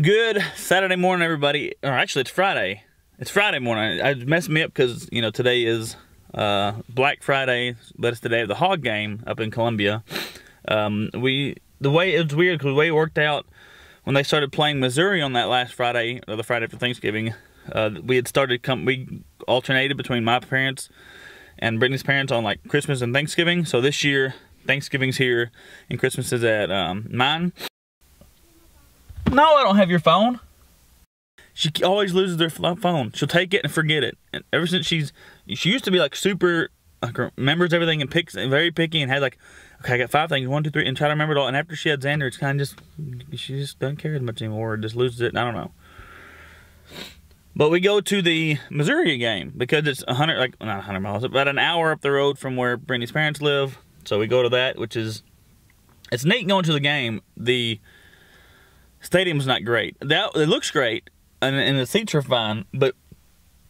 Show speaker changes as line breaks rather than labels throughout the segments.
Good Saturday morning, everybody. Or actually, it's Friday. It's Friday morning. It messed me up because, you know, today is uh, Black Friday, but it's the day of the hog game up in Columbia. Um, we The way, it was weird because the way it worked out when they started playing Missouri on that last Friday, or the Friday after Thanksgiving, uh, we had started, come, we alternated between my parents and Brittany's parents on like Christmas and Thanksgiving. So this year, Thanksgiving's here and Christmas is at um, mine. No, I don't have your phone. She always loses their phone. She'll take it and forget it. And ever since she's, she used to be like super, like remembers everything and picks, and very picky and had like, okay, I got five things, one, two, three, and try to remember it all. And after she had Xander, it's kind of just, she just doesn't care as much anymore, or just loses it. I don't know. But we go to the Missouri game because it's 100, like, not 100 miles, about an hour up the road from where Brittany's parents live. So we go to that, which is, it's neat going to the game. The stadium's not great. That It looks great, and, and the seats are fine, but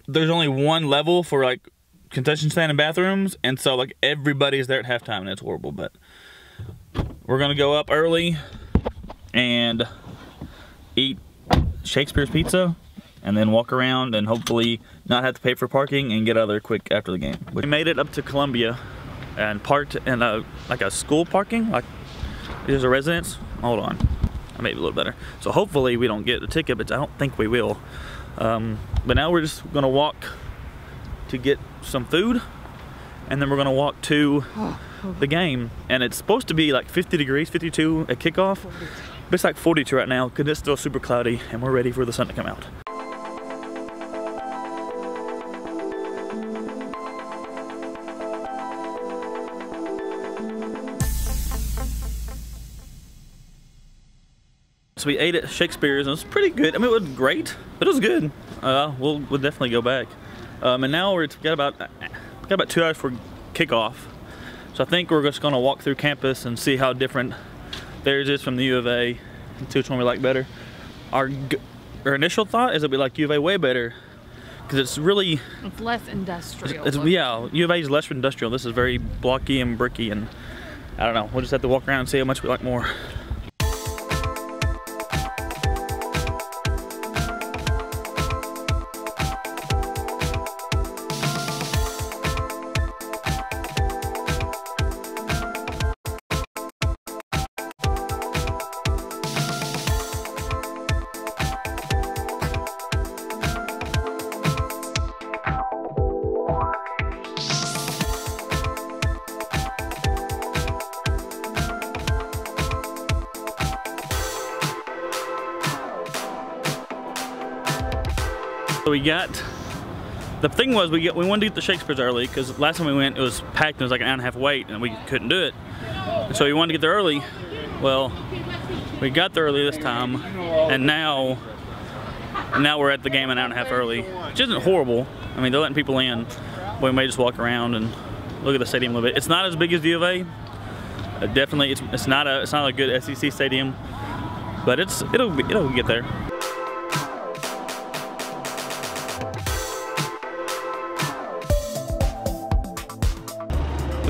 there's only one level for, like, concession stand and bathrooms, and so, like, everybody's there at halftime, and it's horrible, but we're to go up early and eat Shakespeare's Pizza and then walk around and hopefully not have to pay for parking and get out there quick after the game. We made it up to Columbia and parked in a like a school parking, like there's a residence. Hold on, It a little better. So hopefully we don't get a ticket, but I don't think we will. Um, but now we're just gonna walk to get some food and then we're gonna walk to the game. And it's supposed to be like 50 degrees, 52 at kickoff. But it's like 42 right now because it's still super cloudy and we're ready for the sun to come out. So we ate at Shakespeare's and it was pretty good. I mean, it was great, but it was good. Uh, we'll, we'll definitely go back. Um, and now we're got about got about two hours for kickoff. So I think we're just gonna walk through campus and see how different theirs is from the U of A and see which one we like better. Our, our initial thought is that we like U of A way better because it's really
it's less industrial.
It's, yeah, U of A is less industrial. This is very blocky and bricky, and I don't know. We'll just have to walk around and see how much we like more. So we got, the thing was we we wanted to get the Shakespeare's early because last time we went it was packed and it was like an hour and a half wait and we couldn't do it. And so we wanted to get there early. Well, we got there early this time and now, now we're at the game an hour and a half early, which isn't horrible. I mean, they're letting people in. But we may just walk around and look at the stadium a little bit. It's not as big as U of A. Uh, definitely, it's, it's not a it's not a good SEC stadium, but it's it'll be, it'll get there.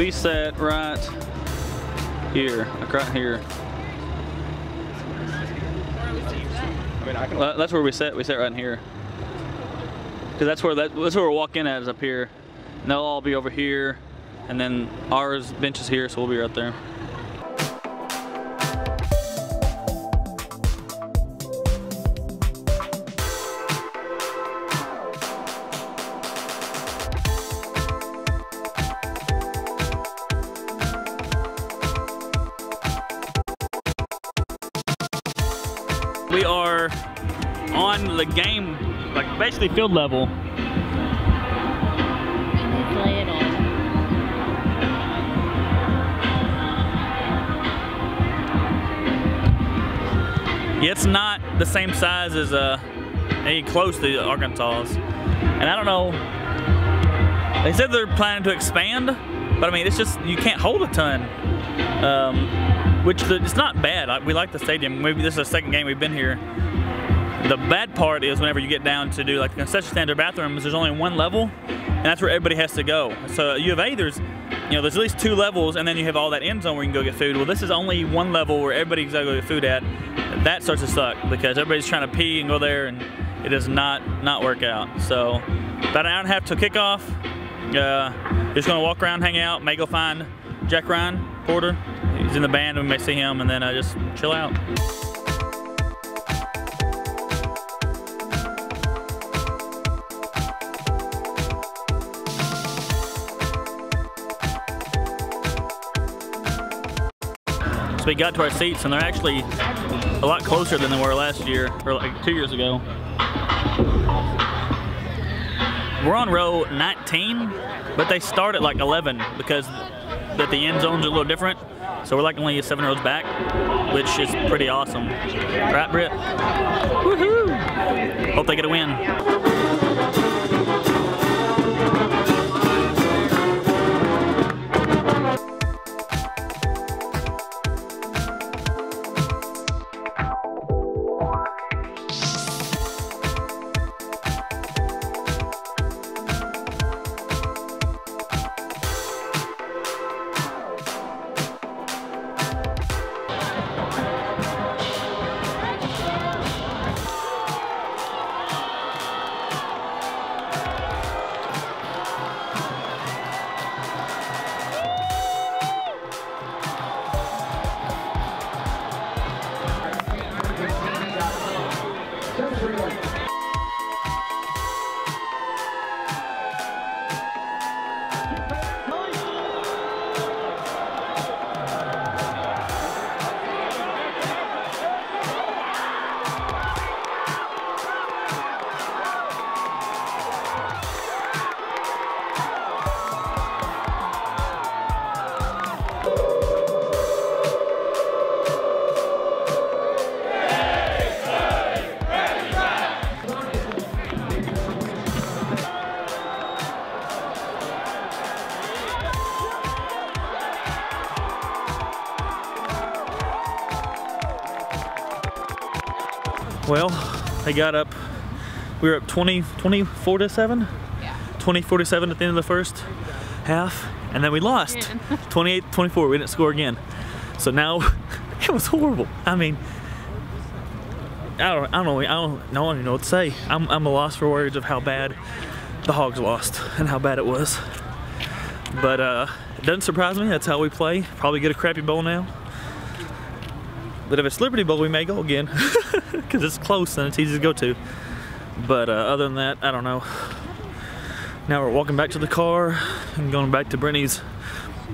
We sat right here, like right here. Well, that's where we sat. We sat right in here. Cause that's where that, that's where we're walking at is up here. And they'll all be over here, and then ours bench is here, so we'll be right there. We are on the game, like basically field level. It's not the same size as uh, any close to Arkansas's. And I don't know, they said they're planning to expand, but I mean, it's just, you can't hold a ton. Um, which the, it's not bad. we like the stadium. Maybe this is the second game we've been here. The bad part is whenever you get down to do like concession stand or bathrooms, there's only one level, and that's where everybody has to go. So U of A, there's you know, there's at least two levels, and then you have all that end zone where you can go get food. Well, this is only one level where everybody's got to go get food at. That starts to suck because everybody's trying to pee and go there, and it does not not work out. So, about an hour and a half till kickoff. Uh, just gonna walk around, hang out, may go find Jack Ryan Porter. He's in the band, we may see him, and then uh, just chill out. So we got to our seats and they're actually a lot closer than they were last year, or like two years ago. We're on row 19, but they start at like 11 because that the end zones are a little different. So we're like only seven rows back, which is pretty awesome. Right, Britt? Woohoo! Hope they get a win. Well, they got up, we were up 20, 24 to 7?
Yeah.
24 to 7 at the end of the first half, and then we lost
Again.
28 24. We didn't score again. So now it was horrible. I mean, I don't, I don't know, I don't, I don't even know what to say. I'm, I'm a loss for words of how bad the Hogs lost and how bad it was. But uh, it doesn't surprise me. That's how we play. Probably get a crappy bowl now. But if it's Liberty Bowl, we may go again because it's close and it's easy to go to. But uh, other than that, I don't know. Now we're walking back to the car and going back to Brittany's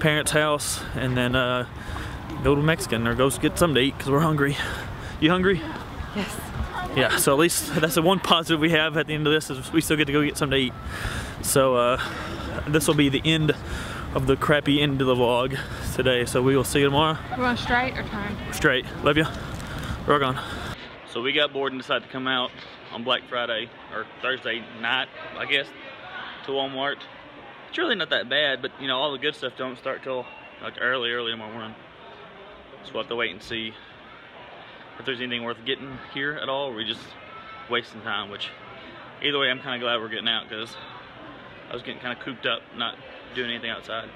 parents' house and then uh, go to Mexican or go get something to eat because we're hungry. You hungry?
Yes.
Yeah, so at least that's the one positive we have at the end of this is we still get to go get something to eat. So uh, this will be the end of the crappy end of the vlog today. So we will see you tomorrow.
You want straight or turn?
Straight. Love you. Rock on. So we got bored and decided to come out on Black Friday or Thursday night, I guess, to Walmart. It's really not that bad, but you know, all the good stuff don't start till like early, early in the morning. So we'll have to wait and see if there's anything worth getting here at all, We're just wasting time, which either way, I'm kind of glad we're getting out because I was getting kind of cooped up, not doing anything outside.